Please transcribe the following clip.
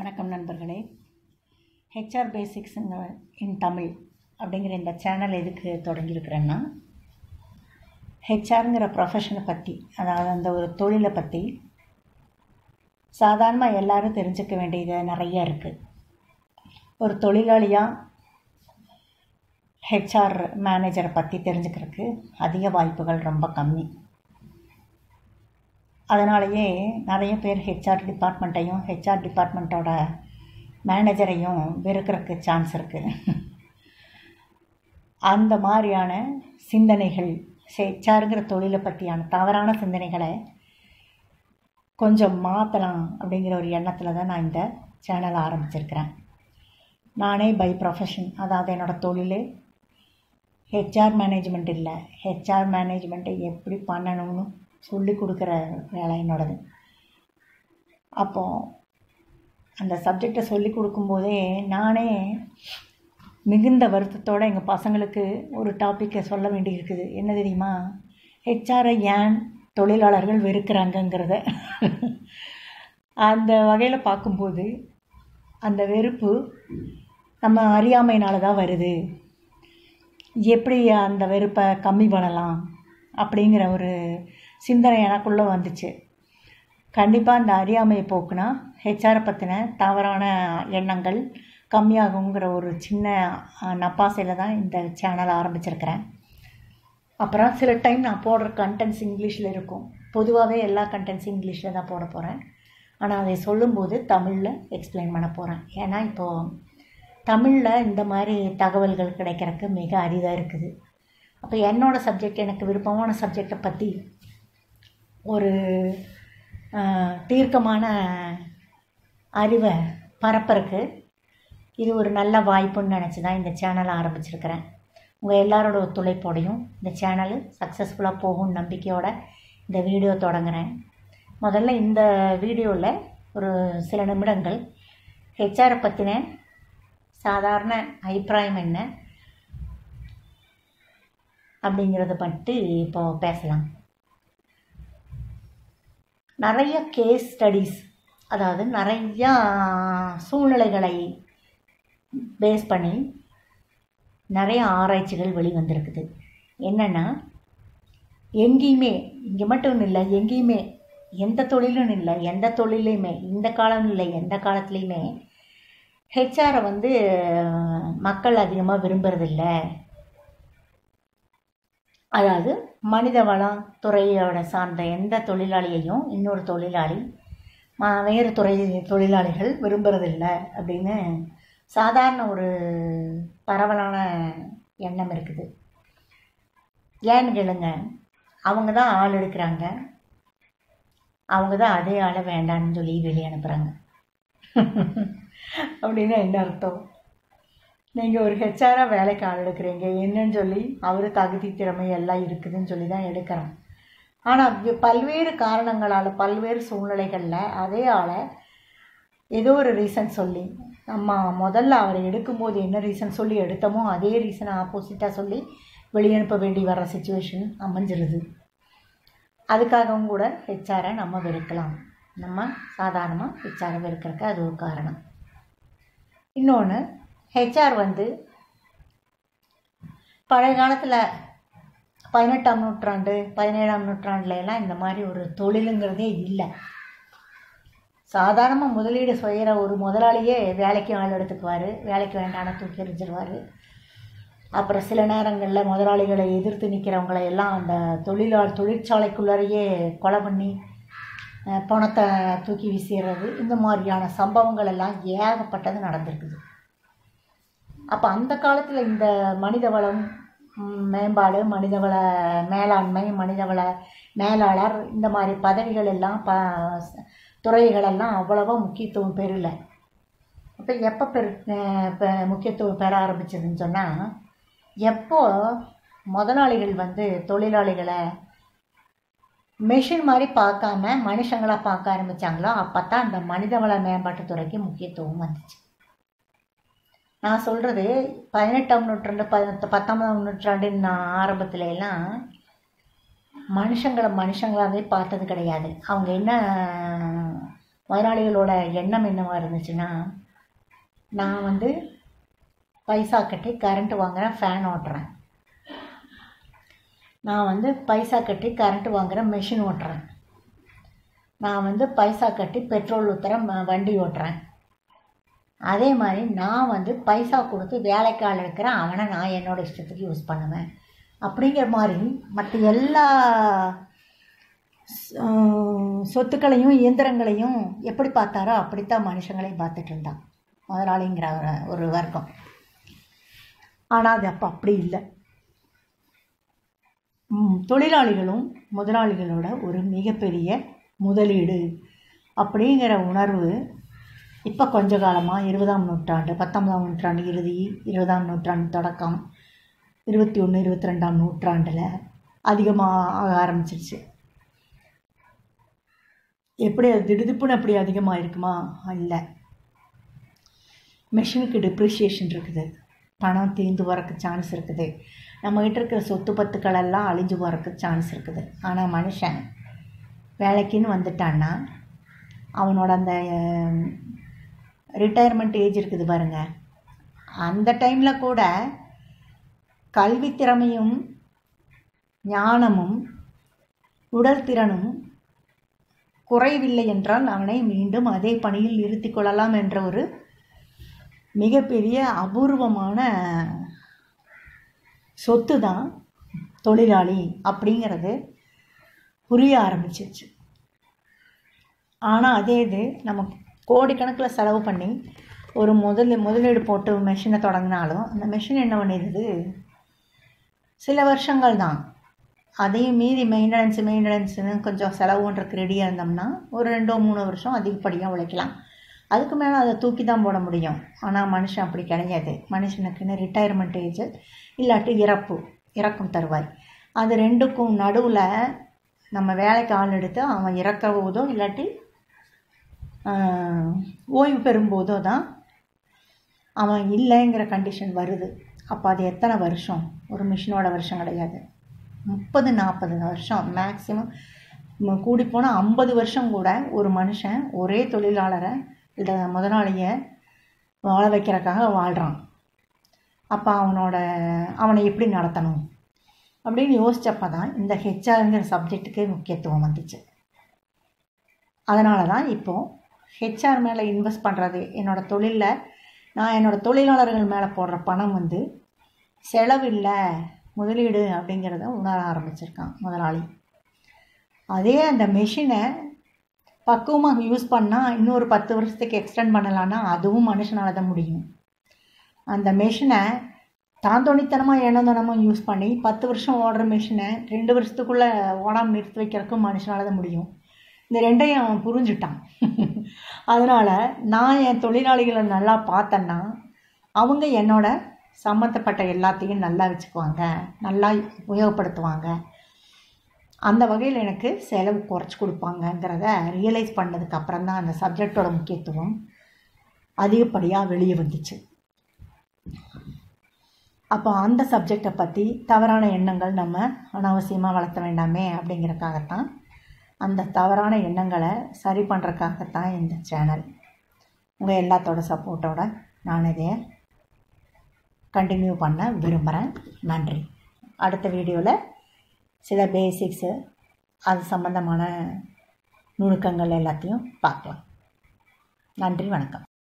வணக்கம் நண்பர்களே. HR basics இன் தமிழ் அப்படிங்கிற இந்த சேனல் எதுக்கு தொடங்கியிருக்கிறேன்னா ஹெச்ஆருங்கிற ப்ரொஃபஷனை பற்றி அதாவது அந்த ஒரு தொழிலை பற்றி சாதாரணமாக எல்லோரும் தெரிஞ்சுக்க வேண்டியது நிறைய இருக்குது ஒரு தொழிலாளியாக ஹெச்ஆர் மேனேஜரை பற்றி தெரிஞ்சுக்கிறதுக்கு அதிக வாய்ப்புகள் ரொம்ப கம்மி. அதனாலேயே நிறைய பேர் ஹெச்ஆர் டிபார்ட்மெண்ட்டையும் ஹெச்ஆர் டிபார்ட்மெண்ட்டோட மேனேஜரையும் வெறுக்கிறதுக்கு சான்ஸ் இருக்குது அந்த மாதிரியான சிந்தனைகள் ஹெச்ஆருங்கிற தொழிலை பற்றியான தவறான சிந்தனைகளை கொஞ்சம் மாற்றலாம் அப்படிங்கிற ஒரு எண்ணத்தில் தான் நான் இந்த சேனலை ஆரம்பிச்சிருக்கிறேன். நானே பை ப்ரொஃபஷன் அதாவது என்னோடய தொழில் ஹெச்ஆர் மேனேஜ்மெண்ட் இல்லை. ஹெச்ஆர் மேனேஜ்மெண்ட்டை எப்படி பண்ணணும்னு சொல்லி கொடுக்குற வேலை என்னோடது அப்போது அந்த சப்ஜெக்டை சொல்லி கொடுக்கும்போதே நானே மிகுந்த வருத்தத்தோடு எங்கள் பசங்களுக்கு ஒரு டாப்பிக்கை சொல்ல வேண்டியிருக்குது. என்ன தெரியுமா? ஹெச்ஆரை ஏன் தொழிலாளர்கள் வெறுக்கிறாங்கங்கிறத. அந்த வகையில் பார்க்கும்போது அந்த வெறுப்பு நம்ம அறியாமையினால தான் வருது. எப்படி அந்த வெறுப்பை கம்மி பண்ணலாம் அப்படிங்கிற ஒரு சிந்தனை எனக்குள்ளே வந்துச்சு. கண்டிப்பாக அந்த அறியாமையை போக்குனா ஹெச்ஆரை பற்றின தவறான எண்ணங்கள் கம்மியாகுங்கிற ஒரு சின்ன நப்பாசையில் தான் இந்த சேனல் ஆரம்பிச்சிருக்கிறேன். அப்புறம் சில டைம் நான் போடுற கண்டென்ட்ஸ் இங்கிலீஷில் இருக்கும். பொதுவாகவே எல்லா கண்டென்ட்ஸும் இங்கிலீஷில் தான் போட போகிறேன் ஆனால் அதை சொல்லும்போது தமிழில் எக்ஸ்பிளைன் பண்ண போகிறேன் ஏன்னா இப்போது தமிழில் இந்த மாதிரி தகவல்கள் கிடைக்கிறதுக்கு மிக அரிதாக இருக்குது. அப்போ என்னோடய சப்ஜெக்ட் எனக்கு விருப்பமான சப்ஜெக்டை பற்றி ஒரு தீர்க்கமான அறிவை பரப்புறக்கு இது ஒரு நல்ல வாய்ப்புன்னு நினச்சி தான் இந்த சேனலை ஆரம்பிச்சிருக்கிறேன். உங்கள் எல்லாரோட ஒத்துழைப்போடையும் இந்த சேனல் சக்ஸஸ்ஃபுல்லாக போகும் நம்பிக்கையோட இந்த வீடியோ தொடங்குகிறேன் முதல்ல இந்த வீடியோவில் ஒரு சில நிமிடங்கள் ஹெச்ஆரை பற்றின சாதாரண அபிப்பிராயம் என்ன? அப்படிங்கிறத பற்றி இப்போ பேசலாம். நிறைய கேஸ் ஸ்டடீஸ் அதாவது நிறையா சூழ்நிலைகளை பேஸ் பண்ணி நிறைய ஆராய்ச்சிகள் வெளிவந்திருக்குது. என்னென்னா எங்கேயுமே இங்கே மட்டும் இல்லை எங்கேயுமே எந்த தொழிலும் இல்லை எந்த தொழிலையுமே இந்த காலம் இல்லை எந்த காலத்துலேயுமே ஹெச்ஆரை வந்து மக்கள் அதிகமாக விரும்புறதில்லை. அதாவது மனித வளம் துறையோட சார்ந்த எந்த தொழிலாளியையும் இன்னொரு தொழிலாளி வேறு துறை தொழிலாளிகள் விரும்புகிறதில்ல அப்படின்னு சாதாரண ஒரு பரவலான எண்ணம் இருக்குது. ஏன்னு கேளுங்க அவங்க தான் ஆள் எடுக்கிறாங்க. அவங்க தான் அதே ஆளை வேண்டான்னு சொல்லி வெளியே அனுப்புகிறாங்க அப்படின்னு என்ன அர்த்தம்? நீங்கள் ஒரு ஹெச்ஆராக வேலைக்கு ஆள் எடுக்கிறீங்க. என்னன்னு சொல்லி அவர் தகுதி திறமை எல்லாம் இருக்குதுன்னு சொல்லி தான் எடுக்கிறோம் ஆனால் பல்வேறு காரணங்களால் பல்வேறு சூழ்நிலைகளில் அதே ஆளை ஏதோ ஒரு ரீசன் சொல்லி நம்ம முதல்ல அவரை எடுக்கும்போது என்ன ரீசன் சொல்லி எடுத்தோமோ அதே ரீசனை ஆப்போசிட்டாக சொல்லி வெளியனுப்ப வேண்டி வர்ற சுச்சுவேஷன் அமைஞ்சிருது. அதுக்காகவும் கூட ஹெச்ஆரை நம்ம வெறுக்கலாம். நம்ம சாதாரணமாக ஹெச்ஆரை வெறுக்கிறதுக்கு அது ஒரு காரணம். இன்னொன்று ஹெச்ஆர் வந்து பழைய காலத்தில் பதினெட்டாம் நூற்றாண்டு பதினேழாம் நூற்றாண்டுலாம் இந்த மாதிரி ஒரு தொழிலுங்கிறதே இல்லை. சாதாரணமாக முதலீடு செய்கிற ஒரு முதலாளியே வேலைக்கு ஆள் எடுத்துக்குவார் வேலைக்கு வேண்டான தூக்கி எறிஞ்சிருவார். அப்புறம் சில நேரங்களில் முதலாளிகளை எதிர்த்து நிற்கிறவங்களை எல்லாம் அந்த தொழிலாளர் தொழிற்சாலைக்குள்ளாரையே கொலை பண்ணி பணத்தை தூக்கி வீசிடுறது இந்த மாதிரியான சம்பவங்கள் எல்லாம் ஏகப்பட்டது நடந்திருக்குது. அப்போ அந்த காலத்தில் இந்த மனித வளம் மேம்பாடு மனிதவள மேலாண்மை மனிதவள மேலாளர் இந்த மாதிரி பதவிகள் எல்லாம் ப துறைகளெல்லாம் அவ்வளவா முக்கியத்துவம் பெறல. அப்போ எப்போ பெரு முக்கியத்துவம் பெற ஆரம்பிச்சதுன்னு சொன்னால் எப்போ முதலாளிகள் வந்து தொழிலாளிகளை மெஷின் மாதிரி பார்க்காம மனுஷங்களாக பார்க்க ஆரம்பித்தாங்களோ அப்போ தான் அந்த மனிதவள மேம்பாட்டுத்துறைக்கு முக்கியத்துவம் வந்துச்சு. நான் சொல்கிறது பதினெட்டாம் நூற்றாண்டு பதினெட்டு பத்தொன்பதாம் நூற்றாண்டின் ஆரம்பத்துல எல்லாம் மனுஷங்களை மனுஷங்களாகவே பார்த்தது கிடையாது. அவங்க என்ன முதலாளிகளோட எண்ணம் என்னவாக இருந்துச்சுன்னா நான் வந்து பைசா கட்டி கரண்ட் வாங்குகிறேன் ஃபேன் ஓட்டுறேன். நான் வந்து பைசா கட்டி கரண்ட் வாங்குகிறேன் மெஷின் ஓட்டுறேன். நான் வந்து பைசா கட்டி பெட்ரோல் ஊற்றுறேன் வண்டி ஓட்டுறேன். அதே மாதிரி நான் வந்து பைசா கொடுத்து வேலைக்கால் இருக்கிறேன் அவனை நான் என்னோட இஷ்டத்துக்கு யூஸ் பண்ணுவேன். அப்படிங்கிற மாதிரி மற்ற எல்லா சொத்துக்களையும் இயந்திரங்களையும் எப்படி பார்த்தாரோ அப்படித்தான் மனுஷங்களையும் பார்த்துட்டு இருந்தான். முதலாளிங்கிற ஒரு- ஒரு வர்க்கம். ஆனால் அது அப்போ அப்படி இல்லை. தொழிலாளிகளும் முதலாளிகளோட ஒரு மிகப்பெரிய முதலீடு. அப்படிங்கிற உணர்வு இப்போ கொஞ்ச காலமாக இருபதாம் நூற்றாண்டு பத்தொன்பதாம் நூற்றாண்டு இறுதி இருபதாம் நூற்றாண்டு தொடக்கம் இருபத்தி ஒன்று இருபத்தி ரெண்டாம் நூற்றாண்டில் அதிகமாக ஆக ஆரம்பிச்சிருச்சு. எப்படி அது திடுதிப்புன்னு அப்படி அதிகமாக இருக்குமா? இல்லை மிஷினுக்கு டிப்ரிஷியேஷன் இருக்குது. பணம் தீர்ந்து வரக்கு சான்ஸ் இருக்குது. நம்மகிட்ட இருக்கிற சொத்து பத்துக்கள் எல்லாம் அழிஞ்சு போகிறக்கு சான்ஸ் இருக்குது. ஆனால் மனுஷன் வேலைக்குன்னு வந்துட்டான்னா அவனோட அந்த ரிட்டையர்மெண்ட் ஏஜ் இருக்குது பாருங்க. அந்த டைமில் கூட கல்வி திறமையும் ஞானமும் உடல் திறனும் குறைவில்லை என்றால் அவனை மீண்டும் அதே பணியில் நிறுத்தி கொள்ளலாம் என்ற ஒரு மிகப்பெரிய அபூர்வமான சொத்து தான் தொழிலாளி அப்படிங்கிறது புரிய ஆரம்பிச்சிச்சு ஆனால் அதே இது நம்ம கோடிக்கணக்கில் செலவு பண்ணி ஒரு முதல் முதலீடு போட்டு மெஷினை தொடங்கினாலும் அந்த மெஷின் என்ன பண்ணிடுது? சில வருஷங்கள் தான். அதையும் மீறி மெயின்டெனன்ஸ் மெயின்டெனன்ஸுன்னு கொஞ்சம் செலவுன்றக்கு ரெடியாக இருந்தோம்னா ஒரு ரெண்டோ மூணோ வருஷம் அதிகப்படியாக உழைக்கலாம். அதுக்கு மேலே அதை தூக்கி தான் போட முடியும். ஆனால் மனுஷன் அப்படி கிடையாது. மனுஷனுக்குன்னு ரிட்டையர்மெண்ட் ஏஜ் இல்லாட்டி இறப்பு இறக்கும் தருவாய். அது ரெண்டுக்கும் நடுவில் நம்ம வேலைக்கு ஆள் எடுத்து அவன் இறக்க போதோ இல்லாட்டி ஓய்வு பெறும்போதோ தான் அவன் இல்லைங்கிற கண்டிஷன் வருது. அப்போ அது எத்தனை வருஷம்? ஒரு மிஷினோட வருஷம் கிடையாது. முப்பது நாற்பது வருஷம் மேக்ஸிமம் கூடி போனால் ஐம்பது வருஷம் கூட ஒரு மனுஷன் ஒரே தொழிலாளரை இதை முதலாளியை வாழ வைக்கிறதுக்காக வாழ்கிறான் அப்போ அவனோட அவனை எப்படி நடத்தணும்? அப்படின்னு யோசித்தப்போ தான் இந்த ஹெச்ஆருங்கிற சப்ஜெக்ட்டுக்கு முக்கியத்துவம் வந்துச்சு. அதனால தான் இப்போது ஹெச்ஆர் மேலே இன்வெஸ்ட் பண்ணுறது என்னோடய தொழிலில். நான் என்னோடய தொழிலாளர்கள் மேலே போடுற பணம் வந்து செலவில்லை முதலீடு அப்படிங்கிறத உணர ஆரம்பிச்சிருக்கான் முதலாளி. அதே அந்த மெஷினை பக்குவமாக யூஸ் பண்ணால் இன்னொரு பத்து வருஷத்துக்கு எக்ஸ்டெண்ட் பண்ணலான்னா அதுவும் மனுஷனால் தான் முடியும். அந்த மெஷினை தாந்தோணித்தனமாக ஏனோதனமாக யூஸ் பண்ணி பத்து வருஷம் ஓடுற மெஷினை ரெண்டு வருஷத்துக்குள்ளே ஓடாமல் நிறுத்தி வைக்கிறதுக்கும் மனுஷனால் தான் முடியும். இந்த ரெண்டையும் அவன் புரிஞ்சுட்டான். அதனால் நான் என் தொழிலாளிகளை நல்லா பார்த்தேன்னா அவங்க என்னோட சம்மந்தப்பட்ட எல்லாத்தையும் நல்லா வச்சுக்குவாங்க நல்லா உபயோகப்படுத்துவாங்க. அந்த வகையில் எனக்கு செலவு குறைச்சி கொடுப்பாங்கங்கிறத ரியலைஸ் பண்ணதுக்கு அப்புறம் தான் அந்த சப்ஜெக்டோட முக்கியத்துவம் அதிகப்படியாக வெளியே வந்துச்சு. அப்போ அந்த சப்ஜெக்டை பற்றி தவறான எண்ணங்கள் நம்ம அனாவசியமாக வளர்த்த வேண்டாமே அப்படிங்கிறதுக்காகத்தான் அந்த தவறான எண்ணங்களை சரி பண்ணுறக்காகத்தான் இந்த சேனல். உங்கள் எல்லாத்தோட சப்போர்ட்டோட நான் இதை கண்டினியூ பண்ண விரும்புகிறேன் நன்றி. அடுத்த வீடியோவில் சில பேசிக்ஸு அது சம்மந்தமான நுணுக்கங்கள் எல்லாத்தையும் பார்க்கலாம். நன்றி வணக்கம்.